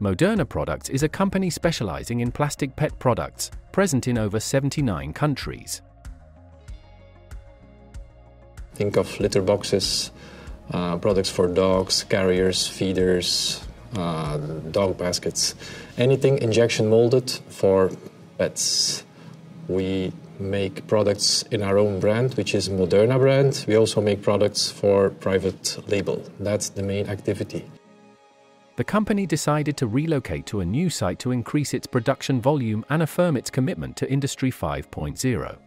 Moderna Products is a company specializing in plastic pet products, present in over 79 countries. Think of litter boxes, uh, products for dogs, carriers, feeders, uh, dog baskets, anything injection molded for pets. We make products in our own brand, which is Moderna brand. We also make products for private label. That's the main activity. The company decided to relocate to a new site to increase its production volume and affirm its commitment to Industry 5.0.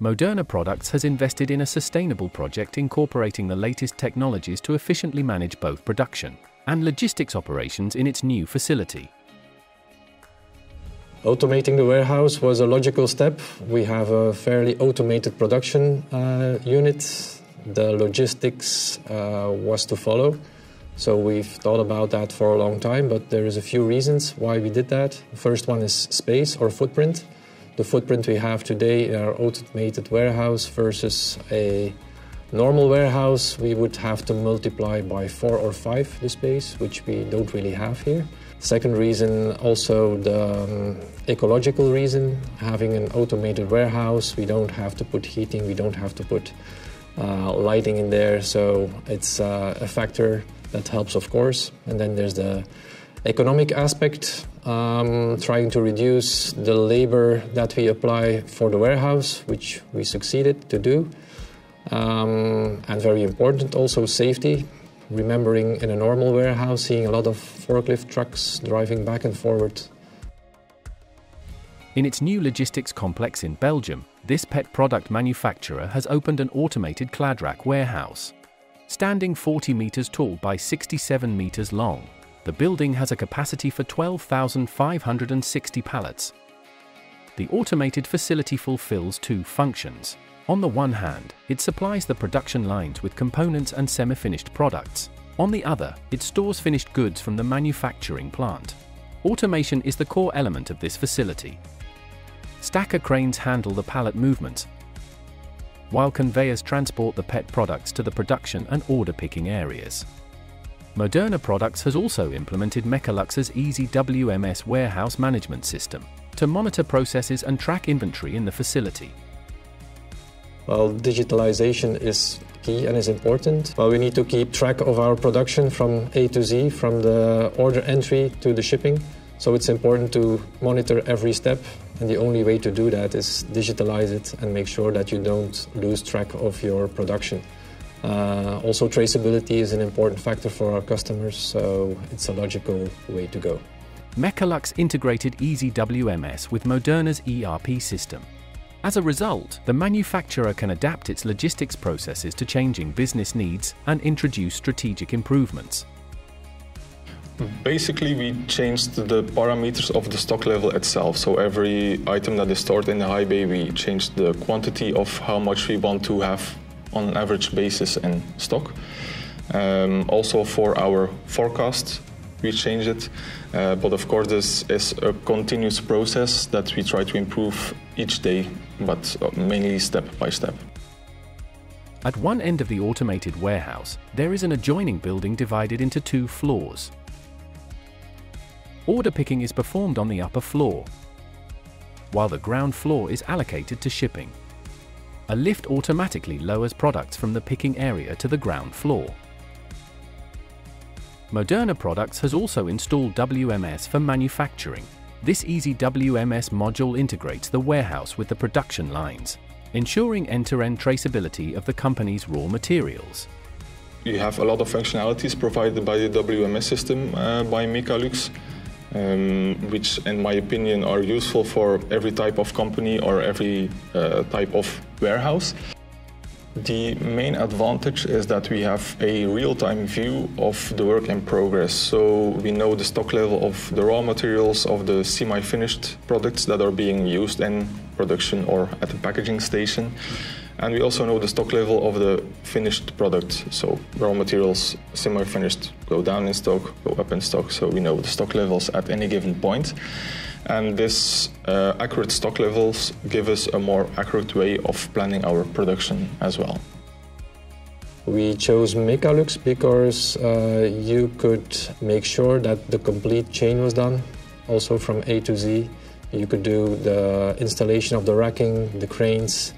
Moderna Products has invested in a sustainable project incorporating the latest technologies to efficiently manage both production and logistics operations in its new facility. Automating the warehouse was a logical step. We have a fairly automated production uh, unit. The logistics uh, was to follow. So we've thought about that for a long time, but there is a few reasons why we did that. The first one is space or footprint. The footprint we have today in our automated warehouse versus a normal warehouse, we would have to multiply by four or five the space, which we don't really have here. Second reason, also the um, ecological reason. Having an automated warehouse, we don't have to put heating, we don't have to put uh, lighting in there, so it's uh, a factor that helps, of course. And then there's the economic aspect, um, trying to reduce the labor that we apply for the warehouse, which we succeeded to do. Um, and very important, also safety. Remembering in a normal warehouse, seeing a lot of forklift trucks driving back and forward. In its new logistics complex in Belgium, this pet product manufacturer has opened an automated clad-rack warehouse. Standing 40 meters tall by 67 meters long, the building has a capacity for 12,560 pallets. The automated facility fulfills two functions. On the one hand, it supplies the production lines with components and semi-finished products. On the other, it stores finished goods from the manufacturing plant. Automation is the core element of this facility. Stacker cranes handle the pallet movements, while conveyors transport the pet products to the production and order picking areas. Moderna Products has also implemented Mecalux's Easy WMS warehouse management system to monitor processes and track inventory in the facility. Well, digitalization is key and is important. Well, we need to keep track of our production from A to Z, from the order entry to the shipping. So it's important to monitor every step, and the only way to do that is digitalize it and make sure that you don't lose track of your production. Uh, also, traceability is an important factor for our customers, so it's a logical way to go. Mecalux integrated Easy WMS with Moderna's ERP system. As a result, the manufacturer can adapt its logistics processes to changing business needs and introduce strategic improvements. Basically, we changed the parameters of the stock level itself. So every item that is stored in the high bay, we changed the quantity of how much we want to have on an average basis in stock. Um, also for our forecast, we changed it. Uh, but of course, this is a continuous process that we try to improve each day, but mainly step by step. At one end of the automated warehouse, there is an adjoining building divided into two floors. Order picking is performed on the upper floor, while the ground floor is allocated to shipping. A lift automatically lowers products from the picking area to the ground floor. Moderna Products has also installed WMS for manufacturing. This Easy WMS module integrates the warehouse with the production lines, ensuring end-to-end traceability of the company's raw materials. You have a lot of functionalities provided by the WMS system uh, by Mecalux um, which in my opinion are useful for every type of company or every uh, type of warehouse. The main advantage is that we have a real-time view of the work in progress. So we know the stock level of the raw materials of the semi-finished products that are being used in production or at the packaging station. And we also know the stock level of the finished product. So raw materials, semi-finished, go down in stock, go up in stock. So we know the stock levels at any given point. And this uh, accurate stock levels give us a more accurate way of planning our production as well. We chose Mecalux because uh, you could make sure that the complete chain was done, also from A to Z. You could do the installation of the racking, the cranes,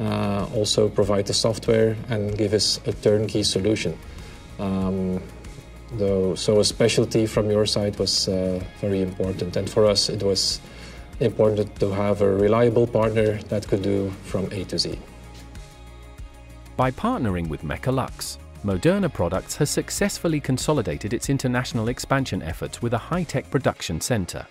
uh, also provide the software and give us a turnkey solution. Um, though, so a specialty from your side was uh, very important, and for us it was important to have a reliable partner that could do from A to Z. By partnering with Mecalux, Moderna Products has successfully consolidated its international expansion efforts with a high-tech production center.